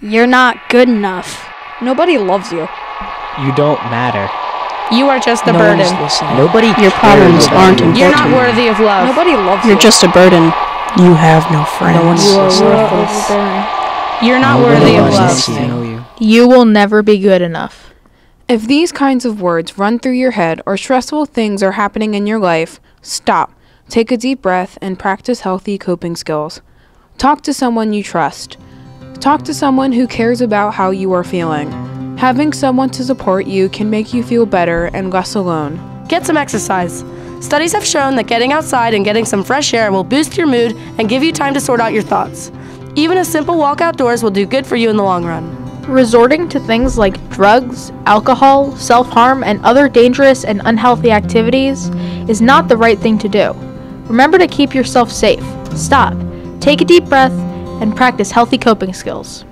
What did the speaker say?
You're not good enough. Nobody loves you. You don't matter. You are just a no burden. Nobody Your problems about aren't important. You're not worthy of love. Nobody loves You're you. just a burden. You have no friends. No one's You are worthless. You're not Nobody worthy of love. to get to know you. You will never be good enough. If these kinds of words run through your head or stressful things are happening in your life, stop. Take a deep breath and practice healthy coping skills. Talk to someone you trust. Talk to someone who cares about how you are feeling. Having someone to support you can make you feel better and less alone. Get some exercise. Studies have shown that getting outside and getting some fresh air will boost your mood and give you time to sort out your thoughts. Even a simple walk outdoors will do good for you in the long run. Resorting to things like drugs, alcohol, self harm, and other dangerous and unhealthy activities is not the right thing to do. Remember to keep yourself safe. Stop, take a deep breath, and practice healthy coping skills.